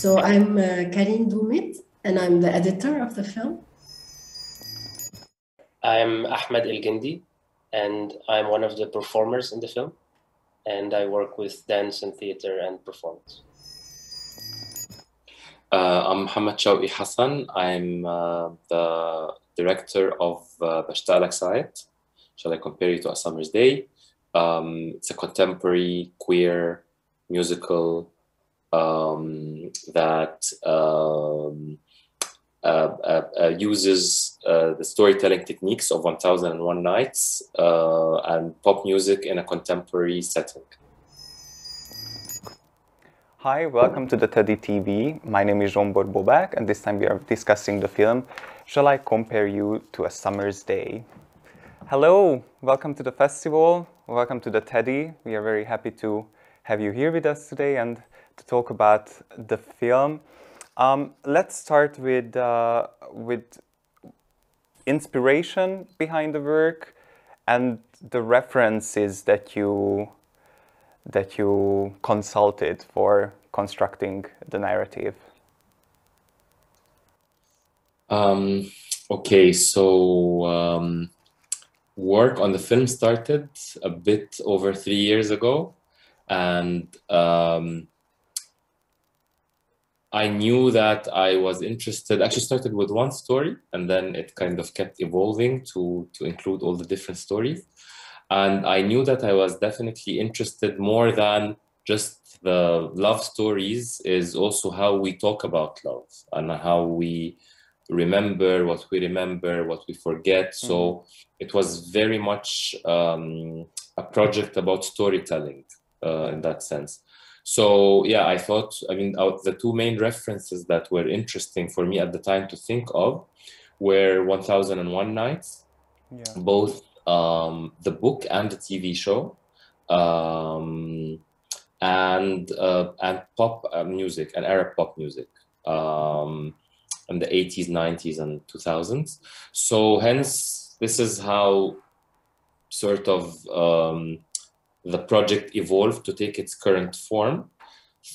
So I'm uh, Carine Doumit, and I'm the editor of the film. I'm Ahmed El Gendy, and I'm one of the performers in the film. And I work with dance and theater and performance. Uh, I'm Mohammad Shawky Hassan. I'm uh, the director of uh, Bashtalak Sayet. Shall I compare you to A Summer's Day? Um, it's a contemporary queer musical um, that um, uh, uh, uh, uses uh, the storytelling techniques of 1001 Nights uh, and pop music in a contemporary setting. Hi, welcome to the Teddy TV. My name is Zsombor Bobák, and this time we are discussing the film Shall I Compare You to a Summer's Day? Hello, welcome to the festival. Welcome to the Teddy. We are very happy to have you here with us today and to talk about the film. Um, let's start with uh, with inspiration behind the work and the references that you that you consulted for constructing the narrative? Um, okay, so um, work on the film started a bit over three years ago, and um, I knew that I was interested. Actually, started with one story, and then it kind of kept evolving to to include all the different stories. And I knew that I was definitely interested more than just the love stories, is also how we talk about love and how we remember what we remember, what we forget. Mm-hmm. So it was very much um, a project about storytelling uh, in that sense. So yeah, I thought, I mean, out the two main references that were interesting for me at the time to think of were 1001 Nights, yeah. both um, the book and the TV show, um, and uh, and pop uh, music and Arab pop music um, in the 80s, 90s, and 2000s. So hence, this is how sort of um, the project evolved to take its current form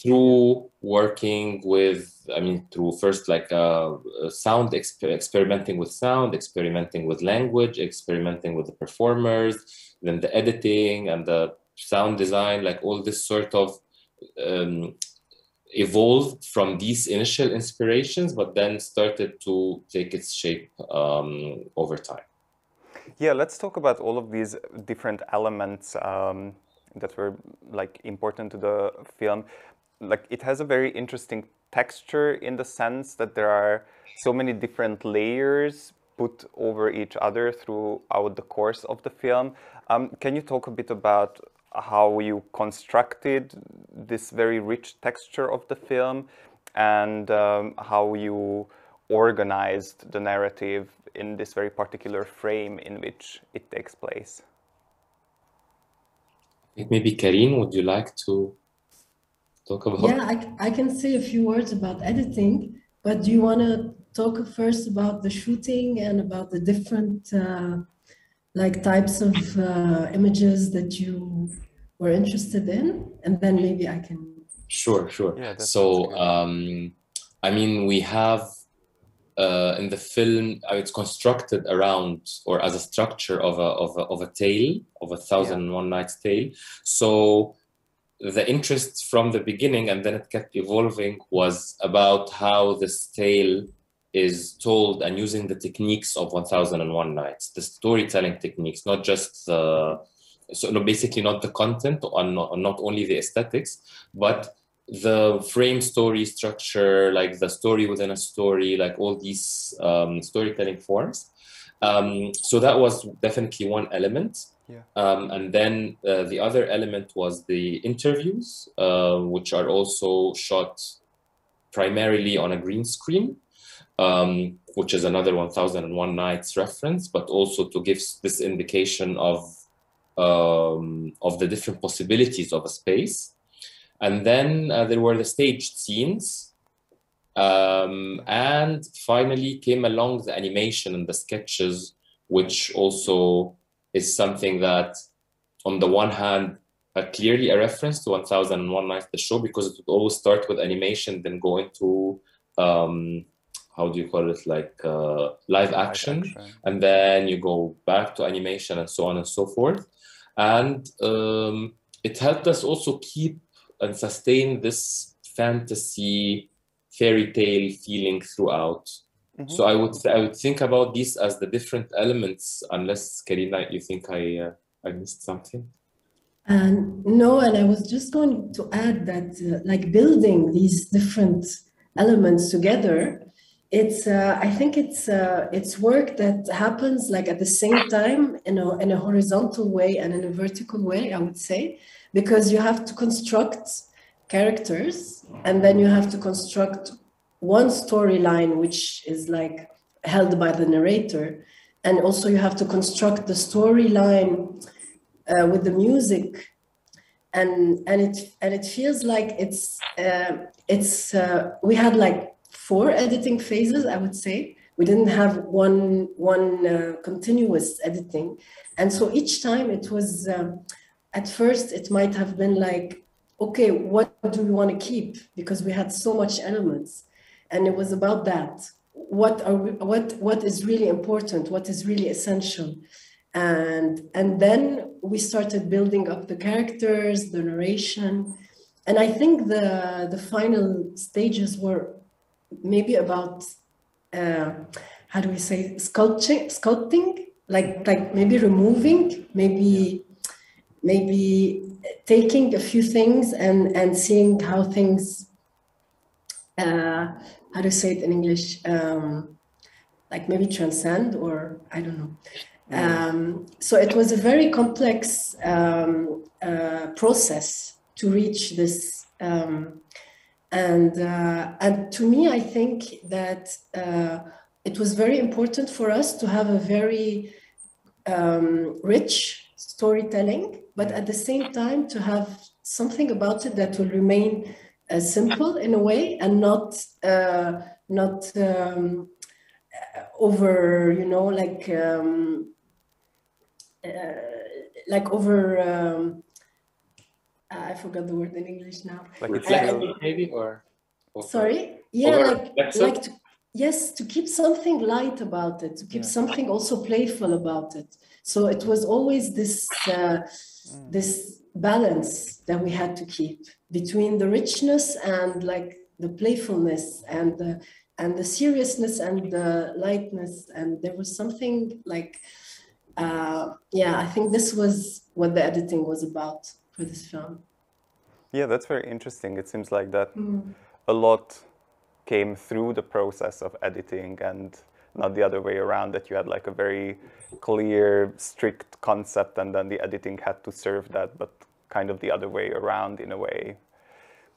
through working with i mean through first like uh, sound exper- experimenting with sound experimenting with language experimenting with the performers then the editing and the sound design like all this sort of um, evolved from these initial inspirations but then started to take its shape um, over time yeah let's talk about all of these different elements um, that were like important to the film like it has a very interesting texture in the sense that there are so many different layers put over each other throughout the course of the film. Um, can you talk a bit about how you constructed this very rich texture of the film and um, how you organized the narrative in this very particular frame in which it takes place? Maybe Carine, would you like to talk about? Yeah, I, I can say a few words about editing, but do you want to talk first about the shooting and about the different uh, like types of uh, images that you were interested in, and then maybe I can. Sure, sure. Yeah, so, um, I mean, we have uh, in the film uh, it's constructed around or as a structure of a of a, of a tale of a thousand and one nights tale. So the interest from the beginning and then it kept evolving was about how this tale is told and using the techniques of 1001 nights the storytelling techniques not just the so no, basically not the content or not, not only the aesthetics but the frame story structure like the story within a story like all these um, storytelling forms um, so that was definitely one element yeah. Um, and then uh, the other element was the interviews, uh, which are also shot primarily on a green screen, um, which is another 1001 Nights reference, but also to give this indication of, um, of the different possibilities of a space. And then uh, there were the staged scenes. Um, and finally came along the animation and the sketches, which also is something that, on the one hand, uh, clearly a reference to 1001 Nights the show because it would always start with animation, then go into um, how do you call it like uh, live action, Live action. and then you go back to animation and so on and so forth. And um, it helped us also keep and sustain this fantasy fairy tale feeling throughout. Mhm. So I would I would think about these as the different elements, unless Karina, you think I uh, I missed something. And no, and I was just going to add that, uh, like building these different elements together, it's uh, I think it's uh, it's work that happens like at the same time in a in a horizontal way and in a vertical way. I would say because you have to construct characters and then you have to construct one storyline which is like held by the narrator, and also you have to construct the storyline uh, with the music and and it and it feels like it's uh, it's uh, we had like four editing phases i would say. We didn't have one one uh, continuous editing. And so each time it was um, at first it might have been like okay what do we want to keep? Because we had so much elements. And it was about that. What are we, what what is really important? What is really essential? And and then we started building up the characters the narration. And i think the the final stages were maybe about uh, how do we say sculpting sculpting like like maybe removing maybe maybe taking a few things and and seeing how things uh, how to say it in english um, like maybe transcend or i don't know um, so it was a very complex um, uh, process to reach this. Um, and, uh, and to me, I think that uh, it was very important for us to have a very um, rich storytelling, but at the same time to have something about it that will remain uh, simple in a way and not, uh, not um, over, you know, like um, uh, like over um, I forgot the word in English now. Like it's Reflective, still, maybe, or, or Sorry, yeah, Over like reflexive? like to, yes, to keep something light about it, to keep Yeah. something also playful about it. So it was always this uh, this balance that we had to keep between the richness and like the playfulness and the and the seriousness and the lightness and there was something like uh, yeah i think this was what the editing was about for this film. Yeah, that's very interesting. It seems like that mm. a lot came through the process of editing and not the other way around that you had like a very clear strict concept and then the editing had to serve that but kind of the other way around in a way.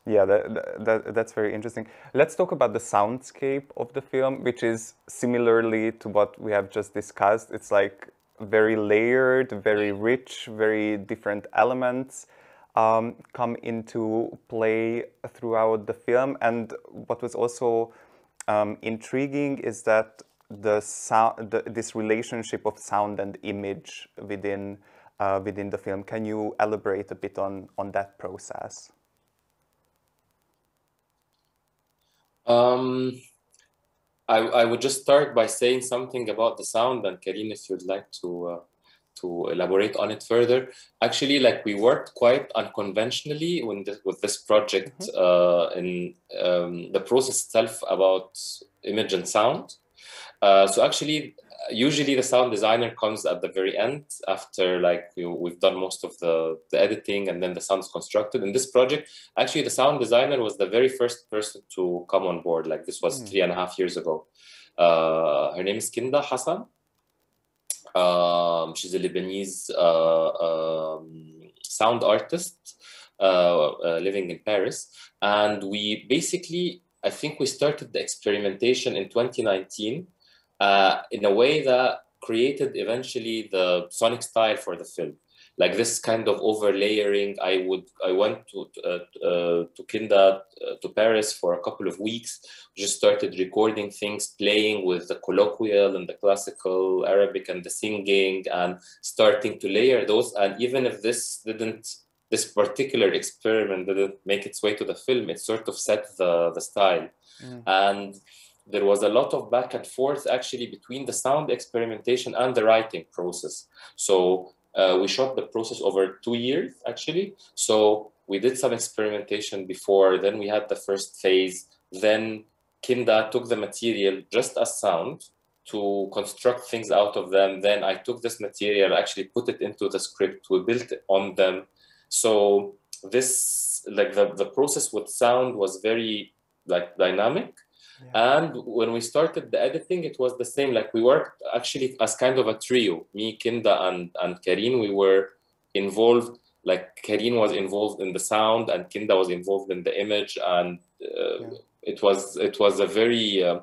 Yeah that, that, that's very interesting. Let's talk about the soundscape of the film which is similarly to what we have just discussed. It's like very layered very rich very different elements um, come into play throughout the film. And what was also um, intriguing is that the sound, the, this relationship of sound and image within uh, within the film. Can you elaborate a bit on on that process? Um, I, I would just start by saying something about the sound, and Carine, if you'd like to uh, to elaborate on it further. Actually, like we worked quite unconventionally when this, with this project uh, in um, the process itself about image and sound. Uh, so actually, usually the sound designer comes at the very end after like we, we've done most of the, the editing and then the sound is constructed. In this project, actually the sound designer was the very first person to come on board. Like this was three and a half years ago. Uh, her name is Kinda Hassan. Um, she's a Lebanese uh, um, sound artist uh, uh, living in Paris. And we basically, I think we started the experimentation in 2019 uh, in a way that created eventually the sonic style for the film. Like this kind of overlayering, I would I went to uh, uh, to Kinda uh, to Paris for a couple of weeks. Just started recording things, playing with the colloquial and the classical Arabic and the singing, and starting to layer those. And even if this didn't this particular experiment didn't make its way to the film, it sort of set the, the style. Mm. And there was a lot of back and forth actually between the sound experimentation and the writing process. So uh, we shot the process over two years actually. So we did some experimentation before, then we had the first phase, then Kinda took the material just as sound to construct things out of them. Then I took this material, actually put it into the script, we built on them. So this, like the, the process with sound was very like dynamic. Yeah. And when we started the editing, it was the same. Like we worked actually as kind of a trio. Me, Kinda, and and Carine. We were involved. Like Carine was involved in the sound, and Kinda was involved in the image. And uh, yeah. it was it was a very uh,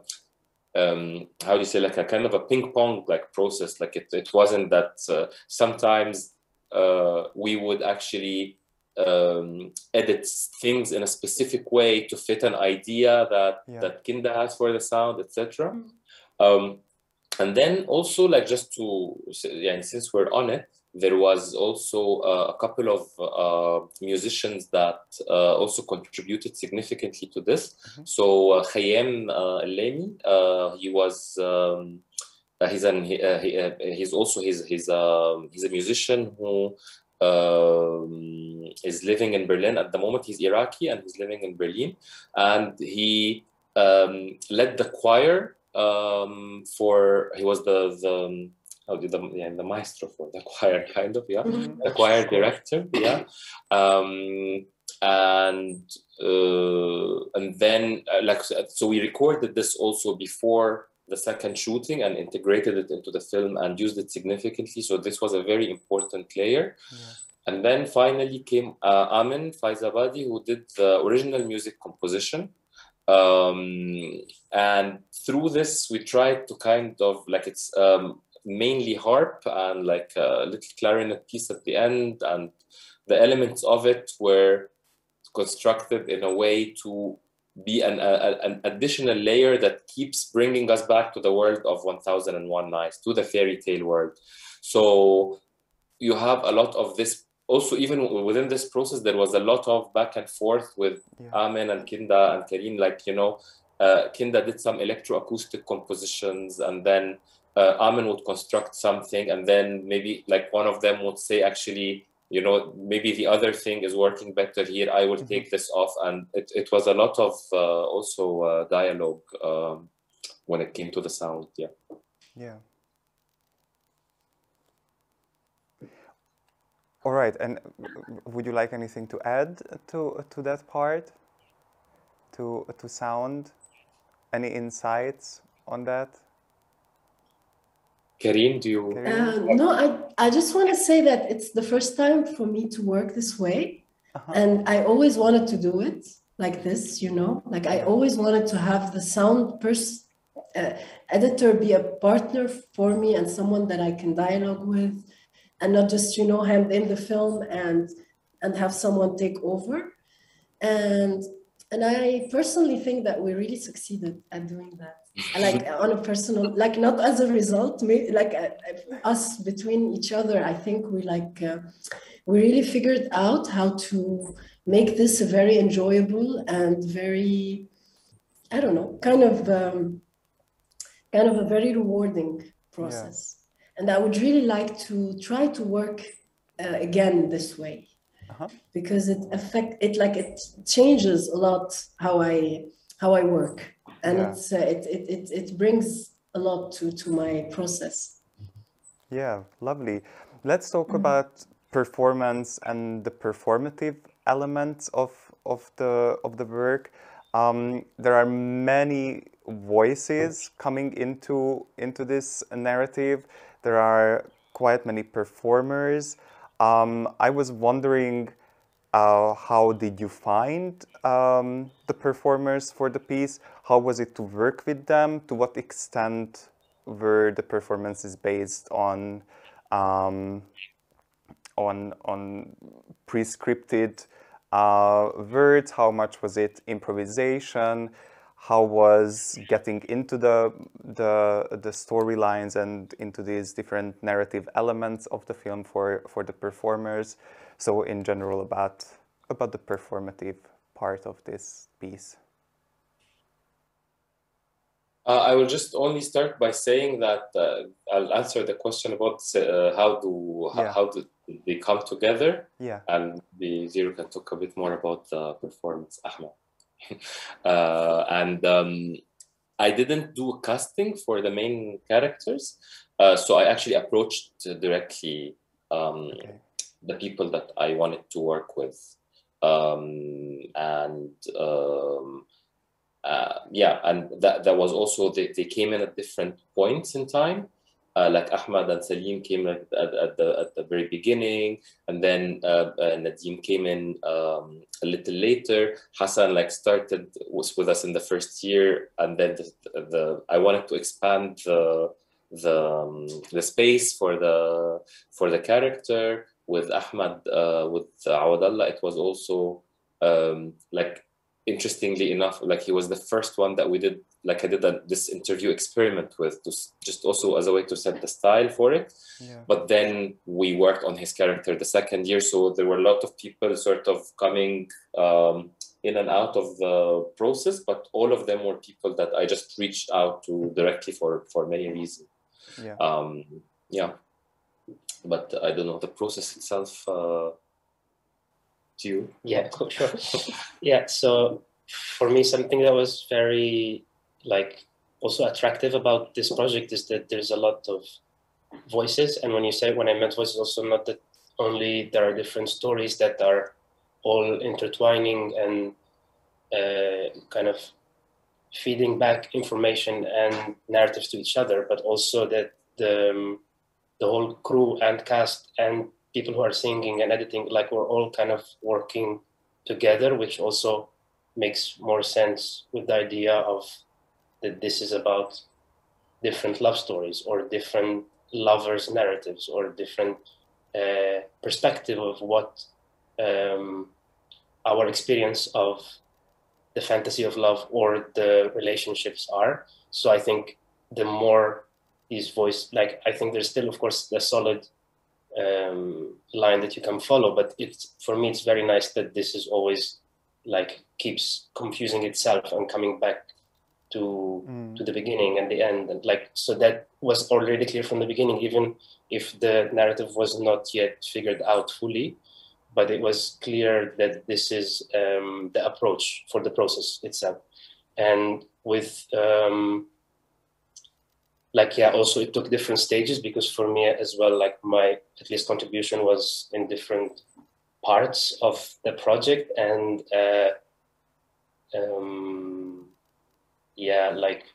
um, how do you say like a kind of a ping pong like process. Like it it wasn't that uh, sometimes uh, we would actually um, edits things in a specific way to fit an idea that yeah. that Kinda has for the sound, etc. Mm. Um, and then also like just to yeah, since we're on it, there was also uh, a couple of uh, musicians that uh, also contributed significantly to this. Mm-hmm. So uh, Khayyam uh, Lemi, uh, he was. Um, he's an he, he, he's also he's he's um, he's a musician who um, is living in Berlin at the moment. He's Iraqi and he's living in Berlin, and he um, led the choir um, for. He was the the how the yeah, the maestro for the choir kind of yeah mm-hmm. the choir director yeah um, and uh, and then uh, like so we recorded this also before the second shooting and integrated it into the film and used it significantly. So this was a very important layer. Yeah. And then finally came uh, Amin Faizabadi, who did the original music composition. Um, and through this, we tried to kind of like it's um, mainly harp and like a little clarinet piece at the end, and the elements of it were constructed in a way to be an, a, an additional layer that keeps bringing us back to the world of 1001 Nights, to the fairy tale world. So you have a lot of this. Also, even within this process, there was a lot of back and forth with yeah. Amin and Kinda and Carine. Like, you know, uh, Kinda did some electroacoustic compositions, and then uh, Amin would construct something, and then maybe like one of them would say, actually, you know maybe the other thing is working better here i will mm-hmm. take this off and it, it was a lot of uh, also uh, dialogue um, when it came to the sound yeah yeah all right and would you like anything to add to to that part to to sound any insights on that Carine, do you? Uh, no, I, I just want to say that it's the first time for me to work this way. Uh-huh. And I always wanted to do it like this, you know, like I always wanted to have the sound person, uh, editor be a partner for me and someone that I can dialogue with and not just, you know, hand in the film and, and have someone take over. And, and I personally think that we really succeeded at doing that like on a personal like not as a result like uh, us between each other i think we like uh, we really figured out how to make this a very enjoyable and very i don't know kind of um, kind of a very rewarding process yeah. And i would really like to try to work uh, again this way uh-huh. because it affect it like it changes a lot how i how i work and yeah. it's uh, it, it, it it brings a lot to to my process yeah lovely let's talk mm-hmm. about performance and the performative elements of of the of the work um, there are many voices coming into into this narrative there are quite many performers um, i was wondering uh, how did you find um, the performers for the piece? How was it to work with them? To what extent were the performances based on um, on on pre-scripted uh, words? How much was it improvisation? How was getting into the the the storylines and into these different narrative elements of the film for for the performers so in general about about the performative part of this piece uh, I will just only start by saying that uh, I'll answer the question about uh, how do yeah. how do they come together. Yeah. And the Zero can talk a bit more about the performance, Ahmed. Uh, and um, I didn't do casting for the main characters, uh, so I actually approached directly um, okay. the people that I wanted to work with, um, and um, uh, yeah, and that that was also they, they came in at different points in time. Uh, like Ahmad and Salim came at, at, the at the very beginning, and then uh, uh, Nadim came in um, a little later. Hassan like started was with us in the first year, and then the, the I wanted to expand the the um, the space for the for the character with Ahmad uh, with Awadallah. It was also um, like interestingly enough, like he was the first one that we did, like I did a, this interview experiment with, to just also as a way to set the style for it. Yeah. But then we worked on his character the second year, so there were a lot of people sort of coming um, in and out of the process, but all of them were people that I just reached out to directly for for many reasons. Yeah. Um, yeah. But I don't know the process itself. Uh, to you? Yeah, sure. yeah, so for me, something that was very like also attractive about this project is that there's a lot of voices, and when you say when I meant voices, also not that only there are different stories that are all intertwining and uh, kind of feeding back information and narratives to each other, but also that the um, the whole crew and cast and people who are singing and editing, like we're all kind of working together, which also makes more sense with the idea of that this is about different love stories or different lovers' narratives or different uh, perspective of what um, our experience of the fantasy of love or the relationships are. So I think the more these voice, like I think there's still, of course, the solid um, line that you can follow. But it's for me, it's very nice that this is always like keeps confusing itself and coming back to mm. to the beginning and the end, and like so that was already clear from the beginning, even if the narrative was not yet figured out fully. But it was clear that this is um, the approach for the process itself, and with um, like yeah also it took different stages because for me as well like my at least contribution was in different parts of the project and uh, um, yeah like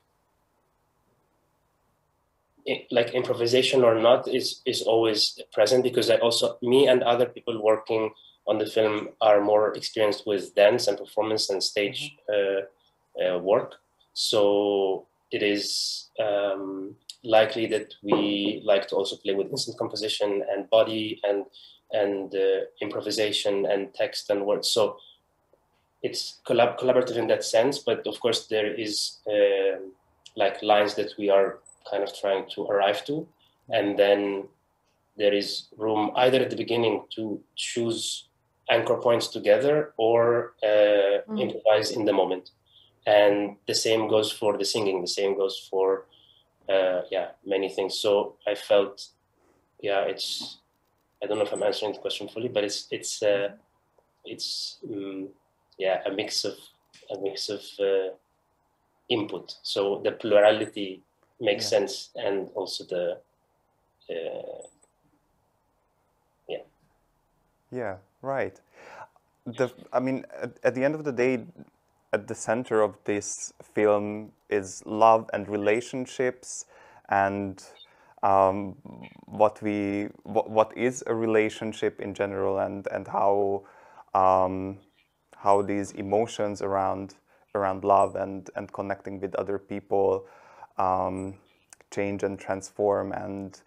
it, like improvisation or not is is always present because I also me and other people working on the film are more experienced with dance and performance and stage mm-hmm. uh, uh, work so it is um, likely that we like to also play with instant composition and body and and uh, improvisation and text and words. So it's collab- collaborative in that sense, but of course there is uh, like lines that we are kind of trying to arrive to, and then there is room either at the beginning to choose anchor points together or uh, mm. improvise in the moment. And the same goes for the singing the same goes for uh, yeah many things. So i felt yeah it's i don't know if i'm answering the question fully but it's it's uh, it's um, yeah a mix of a mix of uh, input. So the plurality makes yeah. sense and also the uh, yeah. Yeah right. The i mean at, at the end of the day at the center of this film is love and relationships and um, what we what, what is a relationship in general and and how um, how these emotions around around love and and connecting with other people um, change and transform and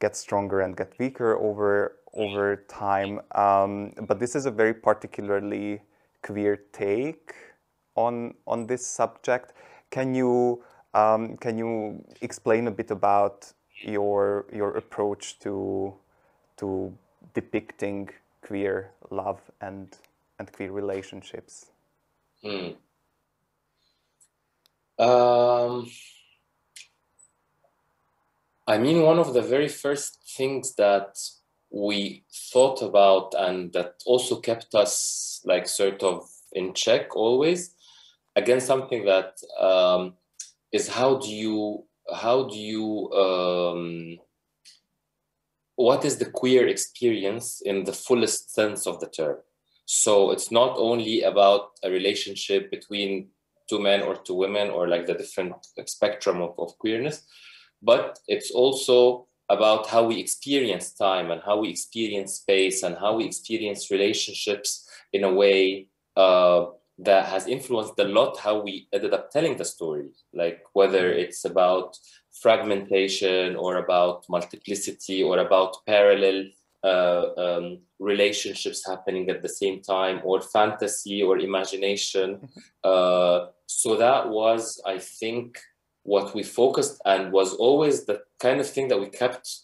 get stronger and get weaker over over time um, but this is a very particularly queer take on on this subject. Can you um, can you explain a bit about your your approach to to depicting queer love and and queer relationships? Hmm. Um, I mean, one of the very first things that we thought about and that also kept us like sort of in check always again something that um, is how do you how do you um, what is the queer experience in the fullest sense of the term so it's not only about a relationship between two men or two women or like the different spectrum of, of queerness but it's also about how we experience time and how we experience space and how we experience relationships in a way uh, that has influenced a lot how we ended up telling the story. Like whether it's about fragmentation or about multiplicity or about parallel uh, um, relationships happening at the same time or fantasy or imagination mm-hmm. uh, so that was i think what we focused and was always the kind of thing that we kept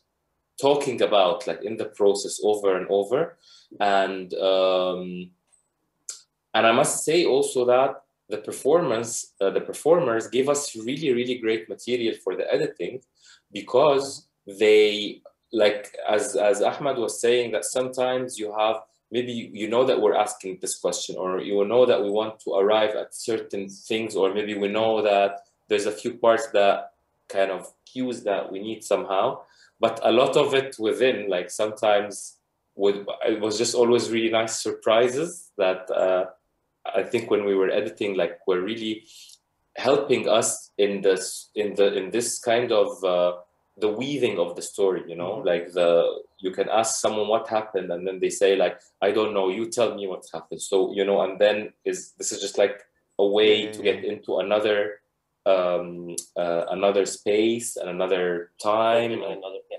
talking about like in the process over and over and um, and i must say also that the performance uh, the performers gave us really really great material for the editing because they like as as ahmad was saying that sometimes you have maybe you know that we're asking this question or you know that we want to arrive at certain things or maybe we know that there's a few parts that kind of cues that we need somehow. But a lot of it within like sometimes with it was just always really nice surprises that uh, i think when we were editing like were really helping us in this in the in this kind of uh, the weaving of the story you know? Mm-hmm. like the you can ask someone what happened and then they say like i don't know you tell me what happened. So you know and then is this is just like a way to get into another um, uh, another space and another time. And another yeah.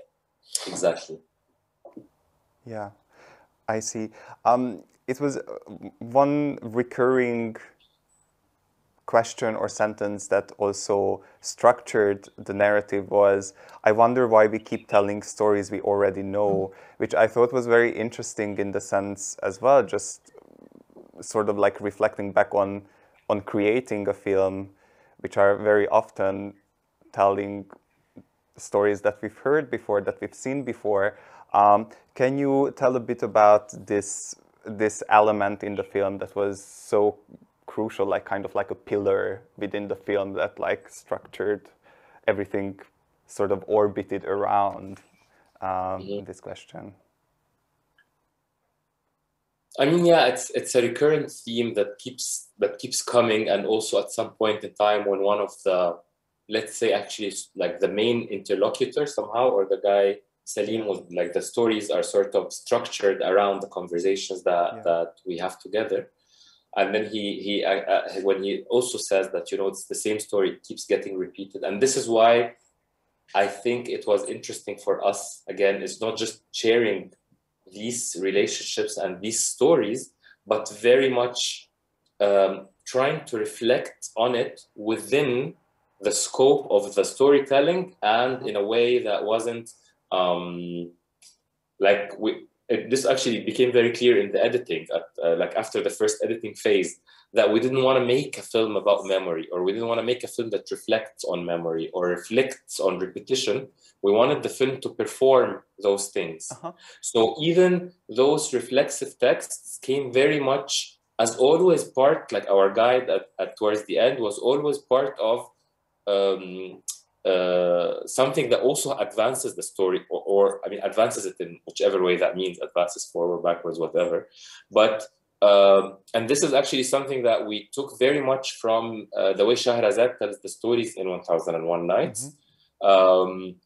exactly. Yeah i see. Um, it was uh, one recurring question or sentence that also structured the narrative was i wonder why we keep telling stories we already know mm. which i thought was very interesting in the sense as well just sort of like reflecting back on on creating a film which are very often telling stories that we've heard before, that we've seen before. Um, can you tell a bit about this this element in the film that was so crucial, like kind of like a pillar within the film that like structured everything, sort of orbited around um, mm -hmm. this question? I mean, yeah, it's it's a recurrent theme that keeps that keeps coming, and also at some point in time when one of the, let's say, actually like the main interlocutor somehow, or the guy Salim was like the stories are sort of structured around the conversations that yeah. that we have together, and then he he uh, uh, when he also says that you know it's the same story keeps getting repeated, and this is why I think it was interesting for us again. It's not just sharing these relationships and these stories, but very much um, trying to reflect on it within the scope of the storytelling and in a way that wasn't um, like we, it, this actually became very clear in the editing at, uh, like after the first editing phase that we didn't want to make a film about memory or we didn't want to make a film that reflects on memory or reflects on repetition we wanted the film to perform those things uh-huh. so even those reflexive texts came very much as always part like our guide at, at towards the end was always part of um, uh, something that also advances the story or, or, i mean advances it in whichever way that means advances forward backwards whatever but um, and this is actually something that we took very much from uh, the way Shahrazad tells the stories in 1001 Nights. Mm-hmm. Um,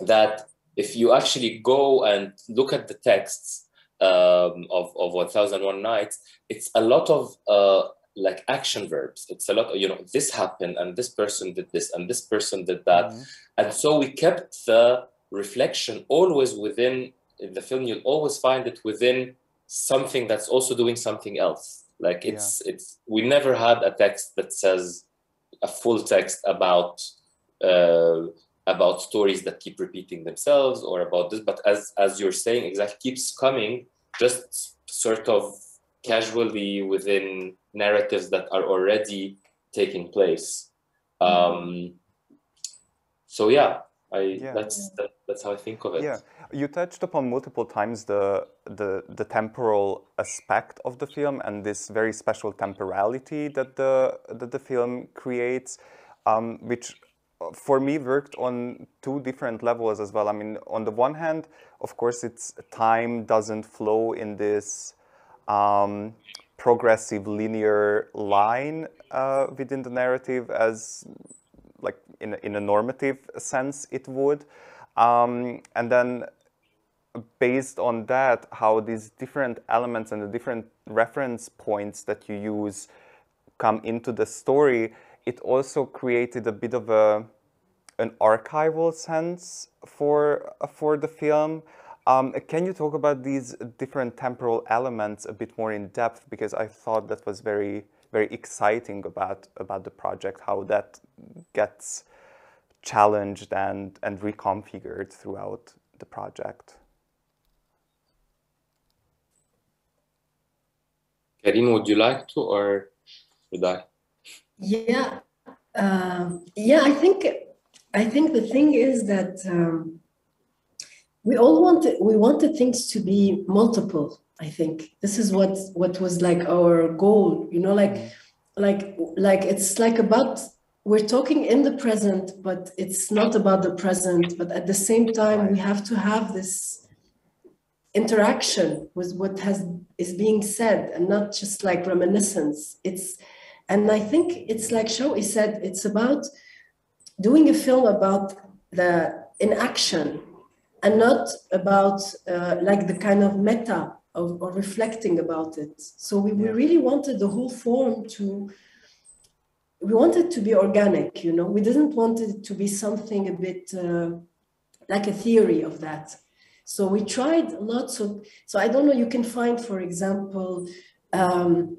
that if you actually go and look at the texts um, of, of 1001 Nights, it's a lot of uh, like action verbs. It's a lot, you know, this happened and this person did this and this person did that. Mm-hmm. And so we kept the reflection always within in the film, you'll always find it within something that's also doing something else. Like it's yeah. it's we never had a text that says a full text about uh, about stories that keep repeating themselves or about this. But as as you're saying, exactly keeps coming just sort of casually within narratives that are already taking place. Um, so yeah, I yeah. that's that, that's how I think of it. Yeah, you touched upon multiple times the the the temporal aspect of the film and this very special temporality that the that the film creates, um, which uh, for me worked on two different levels as well. I mean, on the one hand, of course, it's time doesn't flow in this um, progressive linear line uh, within the narrative as like in a, in a normative sense it would. Um, and then based on that, how these different elements and the different reference points that you use come into the story, it also created a bit of a an archival sense for for the film. Um, can you talk about these different temporal elements a bit more in depth? Because I thought that was very very exciting about about the project, how that gets challenged and and reconfigured throughout the project. Carine, would you like to, or should I? Yeah, uh, yeah. I think I think the thing is that um, we all wanted we wanted things to be multiple. I think this is what what was like our goal. You know, like like like it's like about we're talking in the present, but it's not about the present. But at the same time, we have to have this interaction with what has is being said and not just like reminiscence it's and i think it's like Shawky said it's about doing a film about the in action and not about uh, like the kind of meta of, or reflecting about it. So we, we really wanted the whole form to we wanted to be organic you know? We didn't want it to be something a bit uh, like a theory of that. So we tried lots of, so I don't know, you can find, for example, um,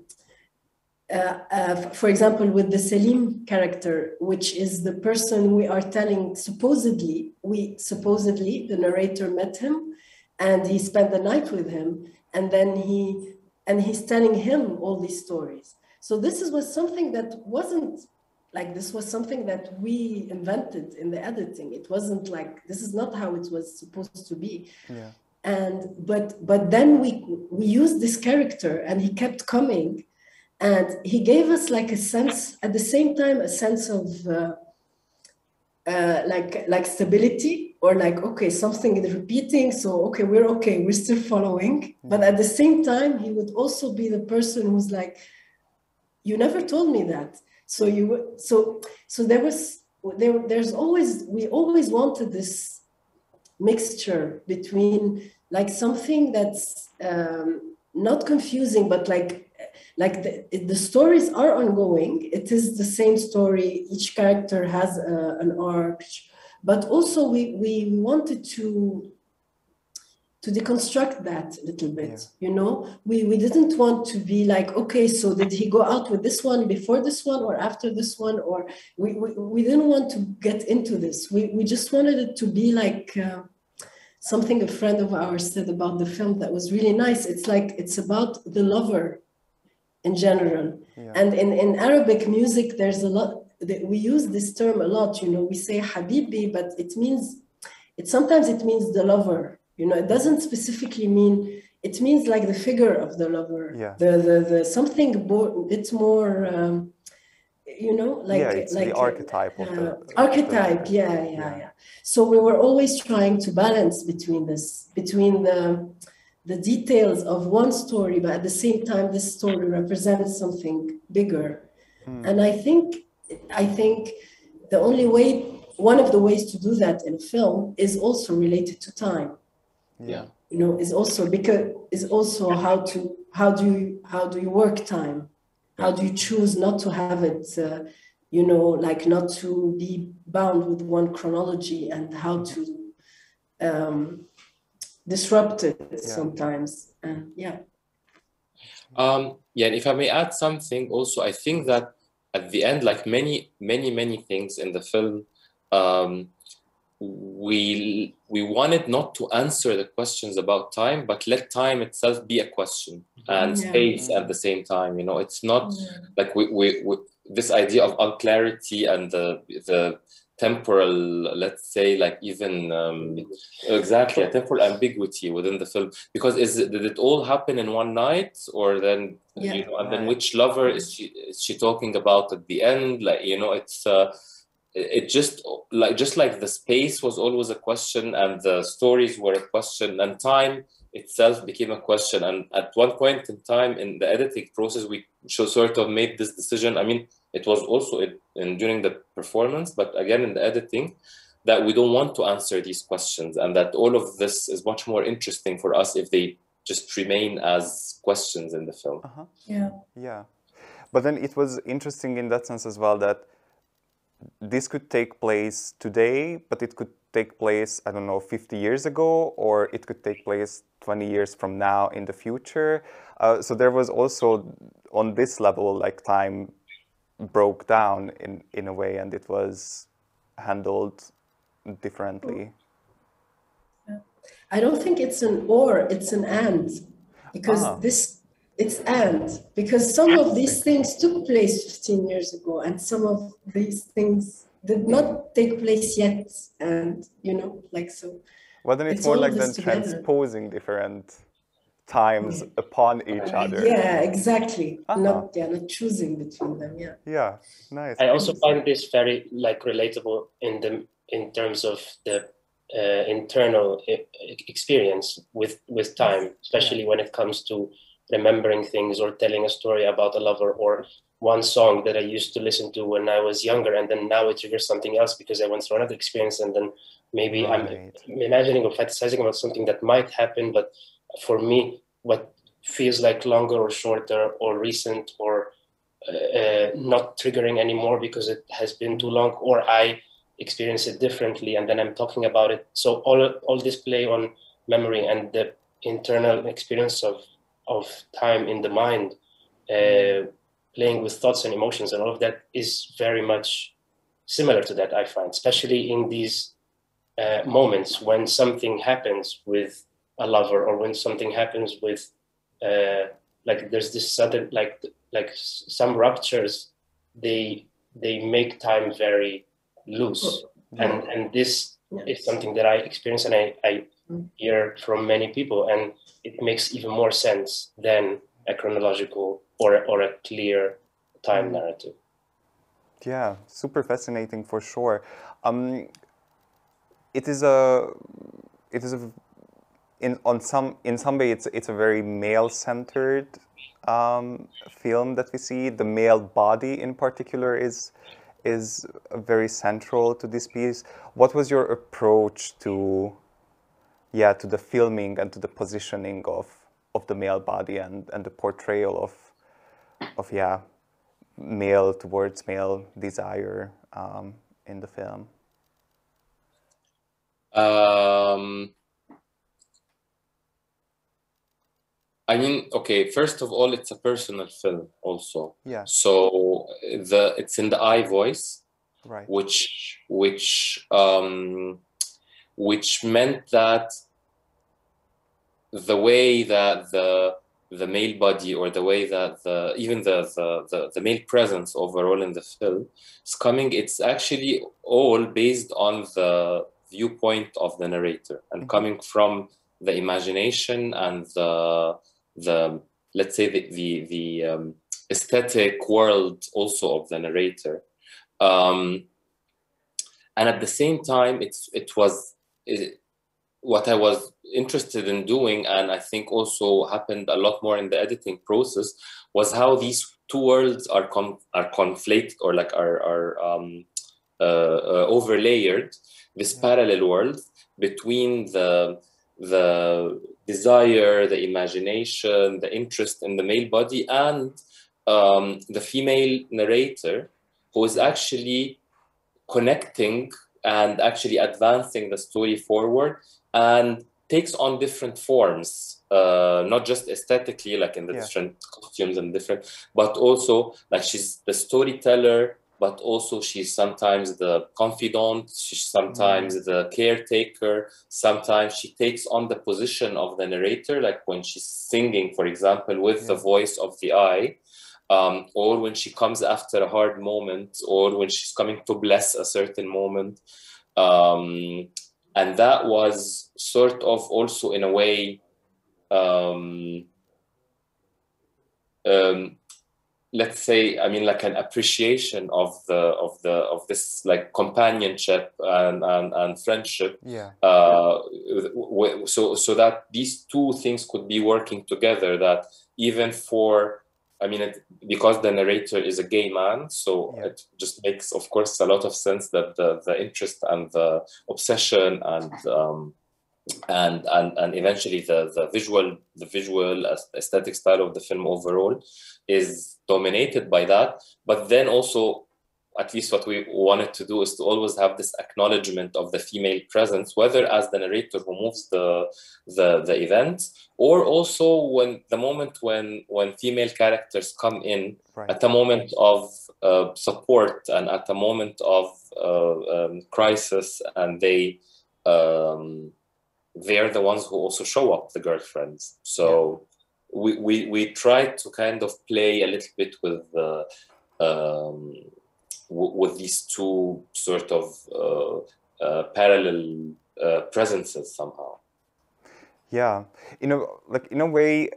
uh, uh, for example, with the Selim character, which is the person we are telling, supposedly, we supposedly, the narrator met him and he spent the night with him and then he, and he's telling him all these stories. So this is, was something that wasn't like this was something that we invented in the editing it wasn't like this is not how it was supposed to be yeah. and but but then we we used this character and he kept coming and he gave us like a sense at the same time a sense of uh, uh, like like stability or like okay something is repeating so okay we're okay we're still following. But at the same time he would also be the person who's like you never told me that. So you so so there was there there's always we always wanted this mixture between like something that's um, not confusing but like like the, the stories are ongoing. It is the same story. Each character has a, an arc. But also we we wanted to to deconstruct that a little bit yeah. you know? We we didn't want to be like okay so did he go out with this one before this one or after this one? Or we we, we didn't want to get into this. We we just wanted it to be like uh, something a friend of ours said about the film that was really nice. It's like it's about the lover in general. Yeah. and in in arabic music there's a lot we use this term a lot you know we say habibi but it means it sometimes it means the lover you know it doesn't specifically mean it means like the figure of the lover. Yeah. The the, the something more it's more um, you know like yeah, it's like the archetype of the, uh, archetype the, yeah, yeah, yeah. yeah. So we were always trying to balance between this between the the details of one story but at the same time this story represents something bigger. Hmm. and i think i think the only way one of the ways to do that in film is also related to time. Yeah. You know is also because is also how to how do you how do you work time? How do you choose not to have it uh, you know like not to be bound with one chronology and how to um, disrupt it yeah. sometimes and yeah Um, yeah, and if I may add something also, I think that at the end, like many, many, many things in the film, um, we we wanted not to answer the questions about time, but let time itself be a question and Yeah. space at the same time. You know, it's not Yeah. like we, we, we this idea of unclarity and the the temporal, let's say, like even um, exactly a temporal ambiguity within the film. Because is it, did it all happen in one night, or then Yeah. you know, and then which lover is she is she talking about at the end? Like you know, it's. Uh, it it just like just like the space was always a question and the stories were a question and time itself became a question and at one point in time in the editing process we should sort of made this decision i mean it was also in, in during the performance but again in the editing that we don't want to answer these questions and that all of this is much more interesting for us if they just remain as questions in the film Uh-huh. Yeah. Yeah. But then it was interesting in that sense as well that this could take place today, but it could take place, I don't know, 50 years ago, or it could take place 20 years from now in the future. Uh, so there was also on this level, like time broke down in, in a way and it was handled differently. I don't think it's an or, it's an and. Because Ah. this, it's and. Because some of these things took place 15 years ago, and some of these things did not take place yet. And, you know, like so. Well, then it's, more like together. transposing different times upon each other. Yeah, exactly. Uh-huh. Not, yeah, not choosing between them. Yeah. Yeah, nice. I also find this very like relatable in the in terms of the uh, internal experience with with time, especially when it comes to remembering things or telling a story about a lover or one song that I used to listen to when I was younger, and then now it triggers something else because I went through another experience, and then maybe I'm imagining or fantasizing about something that might happen, but for me, what feels like longer or shorter or recent or uh, uh, not triggering anymore because it has been too long, or I experience it differently, and then I'm talking about it. So all all this play on memory and the internal experience of of time in the mind, uh, playing with thoughts and emotions, and all of that is very much similar to that. I find, especially in these uh, moments when something happens with a lover or when something happens with uh, like there's this sudden like like some ruptures they they make time very loose. And and this is something that i experience and i i hear from many people and it makes even more sense than a chronological or or a clear time narrative. Yeah, super fascinating for sure. Um, it is a, it is a, in on some in some way it's it's a very male centered um, film that we see. The male body in particular is is very central to this piece. What was your approach to, yeah, to the filming and to the positioning of of the male body and and the portrayal of of yeah male towards male desire um, in the film. Um, I mean, okay, first of all, it's a personal film also. Yeah, So the it's in the I voice, right. which which um, which meant that the way that the the male body or the way that the even the the, the, the male presence overall in the film is coming, it's actually all based on the viewpoint of the narrator and Mhm. coming from the imagination and the the let's say the the, the um, aesthetic world also of the narrator. Um, and at the same time it's it was it, what i was interested in doing and i think also happened a lot more in the editing process was how these two worlds are con- are conflated or like are are um, uh, uh, overlayered this parallel world between the the desire, the imagination, the interest in the male body, and um, the female narrator, who is actually connecting and actually advancing the story forward and takes on different forms, uh, not just aesthetically, like in the Yeah. different costumes and different, but also like she's the storyteller, but also she's sometimes the confidant, she's sometimes the caretaker, sometimes she takes on the position of the narrator, like when she's singing, for example, with the voice of the I. Um, or when she comes after a hard moment, or when she's coming to bless a certain moment. Um, and that was sort of also in a way um, um, let's say i mean like an appreciation of the of the of this like companionship and and, and friendship Yeah. uh, w- so so that these two things could be working together that even for i mean it, because the narrator is a gay man so Yeah. it just makes of course a lot of sense that the the interest and the obsession and um, and and and eventually the the visual the visual aesthetic style of the film overall is dominated by that but then also at least what we wanted to do is to always have this acknowledgement of the female presence whether as the narrator who moves the the the event or also when the moment when when female characters come in Right. at a moment of uh, support and at a moment of uh, um, crisis and they um, they're the ones who also show up the girlfriends. So we, we we try to kind of play a little bit with the um, w- with these two sort of uh, uh, parallel uh, presences somehow. Yeah, in a like in a way,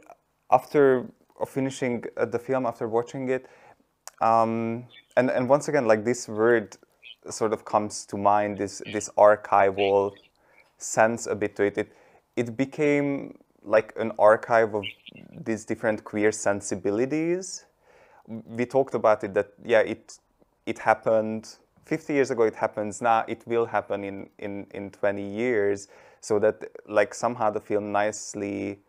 after finishing uh, the film, after watching it, um, and and once again, like this word sort of comes to mind. This this archival sense a bit to it. It it became like an archive of these different queer sensibilities. We talked about it that yeah, it it happened 50 years ago. It happens now. It will happen in in in 20 years. So that like somehow the film nicely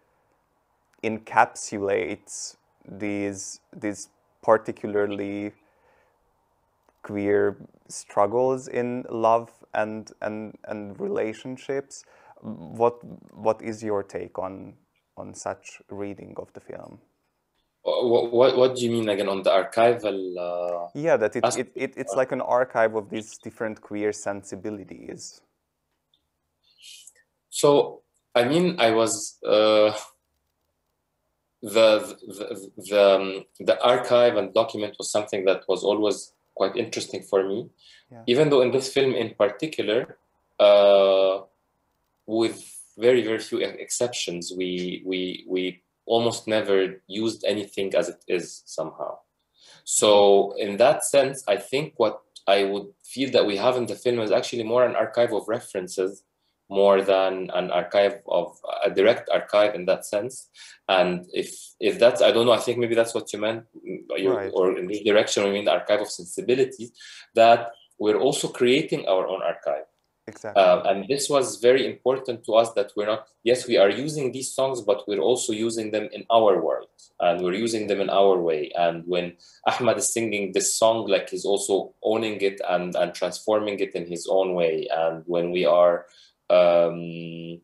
encapsulates these these particularly queer struggles in love and and and relationships. What what is your take on on such reading of the film? what, what, what do you mean again on the archival uh, Yeah, that it, it, it it's like an archive of these different queer sensibilities. So I mean, I was uh, the the the, um, the archive and document was something that was always quite interesting for me. Yeah. Even though in this film in particular, uh, with very very few exceptions, we we we almost never used anything as it is somehow. So in that sense, I think what I would feel that we have in the film is actually more an archive of references more than an archive of a direct archive in that sense. And if if that's I don't know, I think maybe that's what you meant, you, Right. or in this direction, we mean the archive of sensibilities. That we're also creating our own archive. Exactly. Uh, and this was very important to us that we're not, yes, we are using these songs, but we're also using them in our world and we're using them in our way. And when Ahmed is singing this song, like he's also owning it and, and transforming it in his own way. And when we are, um,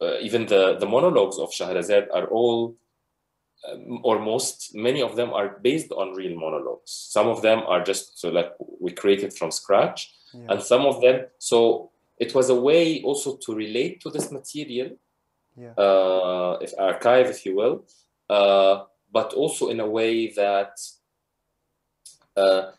uh, even the, the monologues of Shahrazad are all, um, or most, many of them are based on real monologues. Some of them are just so like we created from scratch yeah. and some of them so it was a way also to relate to this material Yeah. uh, if archive if you will uh, but also in a way that uh,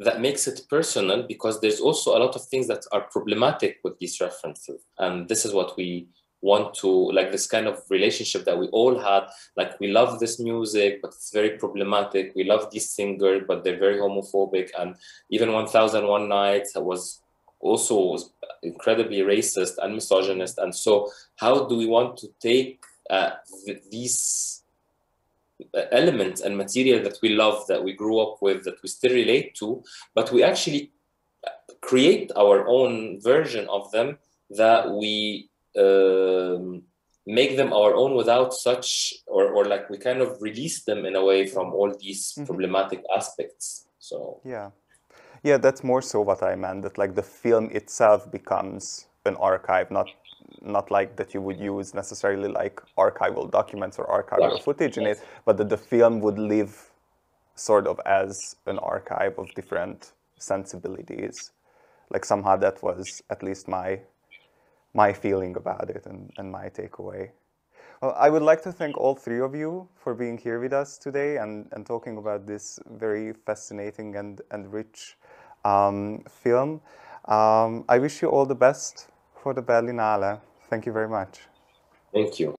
that makes it personal because there's also a lot of things that are problematic with these references. And this is what we want to like this kind of relationship that we all had like we love this music but it's very problematic. We love these singers but they're very homophobic. And even 1001 nights was also was incredibly racist and misogynist. And so how do we want to take uh, th- these elements and material that we love that we grew up with that we still relate to but we actually create our own version of them that we um, make them our own without such or, or like we kind of release them in a way from all these Mhm. problematic aspects so Yeah. Yeah, that's more so what I meant. That like the film itself becomes an archive, not not like that you would use necessarily like archival documents or archival footage in it, but that the film would live sort of as an archive of different sensibilities. Like somehow that was at least my my feeling about it and, and my takeaway. Well, I would like to thank all three of you for being here with us today and, and talking about this very fascinating and, and rich um, film. Um, I wish you all the best for the Berlinale. Thank you very much. Thank you.